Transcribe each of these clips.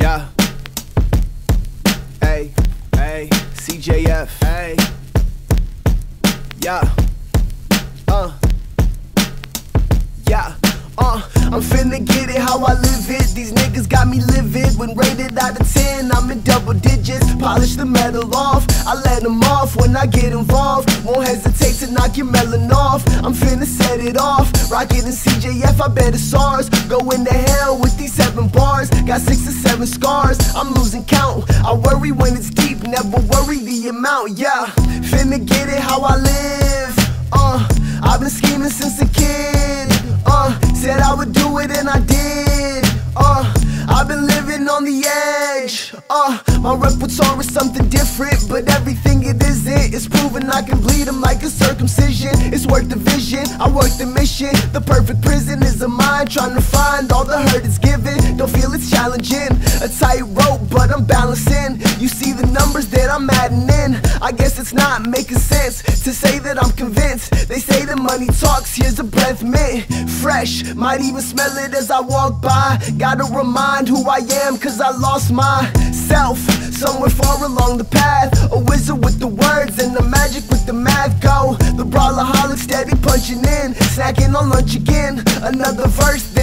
Yeah. Hey, hey, CJF. Hey. Yeah. Uh. Yeah. Uh, I'm finna get how I live it. These niggas got me livid. When rated out of 10, I'm in double digits. Polish the metal off. I let them off when I get involved. Won't hesitate to knock your melon off. I'm finna set it off. Rockit and CJF, I bet it's ours. Go into hell with these seven bars. Got six or seven scars. I'm losing count. I worry when it's deep, never worry the amount. Yeah, finna get it how I live. Uh, I've been scheming since a kid. Uh, said I would do it and I edge. Uh, my repertoire is something different, but everything it isn't is proven I can bleed them like a circumcision. It's worth the vision, I work the mission. The perfect prison is a mind trying to find all the hurt it's given. Don't feel it's challenging, a tight rope, but I'm balancing. You see the numbers that I'm adding in. I guess it's not making sense to say that I'm convinced. They say the money talks, here's a breath mint. Fresh, might even smell it as I walk by. Gotta remind who I am, cause I lost myself somewhere far along the path. A wizard with the words and the magic with the math. Go, the brawler brawlaholic steady punching in, snacking on lunch again. Another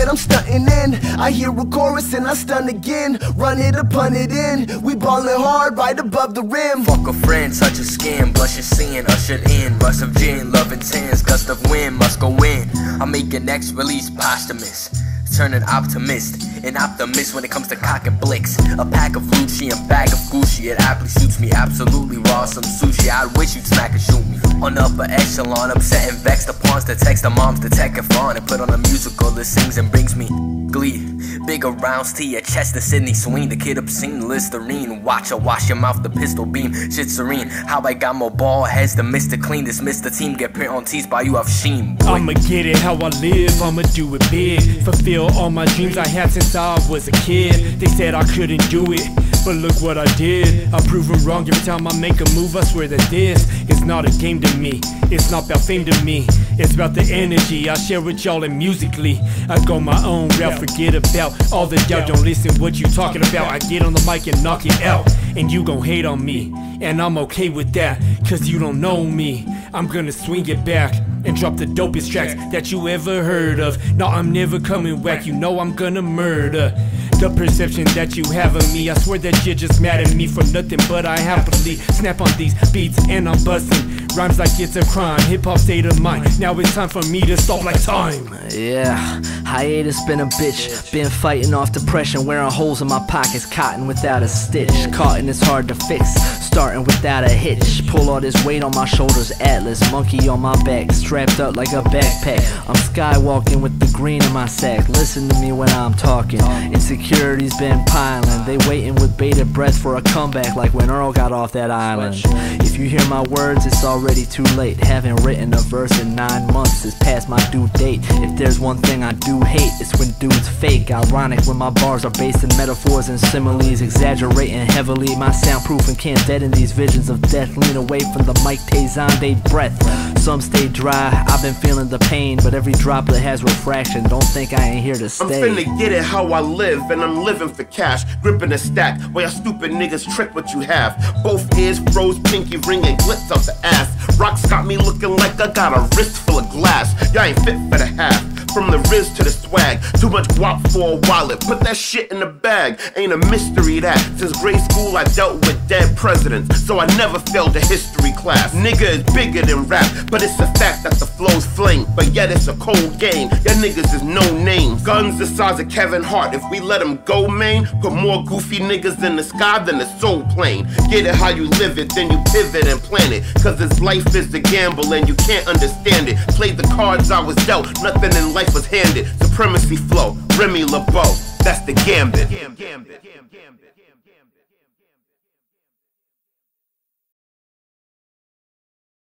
that I'm stunting in. I hear a chorus and I stun again. Run it upon it in. We ballin' hard right above the rim. Fuck a friend, touch a skin, blush your sin, ushered in, rush of gin, love intense, gust of wind, must go in. I'm making next release posthumous. Turn an optimist, an optimist when it comes to cock and blicks. A pack of Lucci and bag of Gucci, it aptly suits me. Absolutely raw, some sushi. I'd wish you'd smack and shoot me. On the upper echelon, upset and vexed. The pawns, the text, the moms, the tech and fawn. And put on a musical that sings and brings me glee. Bigger rounds to your chest than Sydney Sween. The kid obscene, Listerine. Watch her wash your mouth, the pistol beam. Shit serene. How I got more ball heads than Mr. Clean. Dismiss the team, get print on tees by you I've sheen. I'ma get it how I live, I'ma do it big. Fulfill all my dreams I had since I was a kid. They said I couldn't do it. But look what I did. I prove them wrong every time I make a move. I swear that this is not a game to me. It's not about fame to me. It's about the energy I share with y'all and musically. I go my own route, forget about all the doubt. Don't listen what you talking about. I get on the mic and knock it out. And you gon' hate on me. And I'm okay with that, cause you don't know me. I'm gonna swing it back and drop the dopest tracks that you ever heard of. No, I'm never coming back, you know I'm gonna murder. The perception that you have of me, I swear that you're just mad at me for nothing, but I happily snap on these beats and I'm busting rhymes like it's a crime. Hip hop state of mind. Now it's time for me to stop like time. Yeah, hiatus been a bitch. Been fighting off depression, wearing holes in my pockets, cotton without a stitch. Cotton is hard to fix, starting without a hitch. Pull all this weight on my shoulders, Atlas, monkey on my back, strapped up like a backpack. I'm skywalking with the green in my sack. Listen to me when I'm talking. Insecurity's been piling, they waiting with bated breath for a comeback, like when Earl got off that island. If you hear my words, it's already too late. Haven't written a verse in nine months, it's past my due date. If there's one thing I do hate, is when dudes fake. Ironic when my bars are based in metaphors and similes, exaggerating heavily. My soundproof and can't deaden these visions of death. Lean away from the mic, Tezande breath. Some stay dry, I've been feeling the pain, but every droplet has refraction. Don't think I ain't here to stay. I'm finna get it how I live, and I'm living for cash. Gripping a stack, where y'all stupid niggas trick what you have. Both ears froze, pinky ring, and glitz out the ass. Rocks got me looking like I got a wrist full of glass. Y'all ain't fit for the half. From the Riz to the swag, too much guap for a wallet. Put that shit in the bag. Ain't a mystery that since grade school I dealt with dead presidents, so I never failed a history class. Nigga is bigger than rap, but it's a fact that the flow's fling, But yet it's a cold game. Y'all niggas is no names. Guns the size of Kevin Hart. If we let him go, man, put more goofy niggas in the sky than the soul plane. Get it how you live it, then you pivot and plan it. Cause this life is a gamble and you can't understand it. Played the cards I was dealt, nothing in life was handed. Supremacy flow, Remy LeBeau, that's the gambit.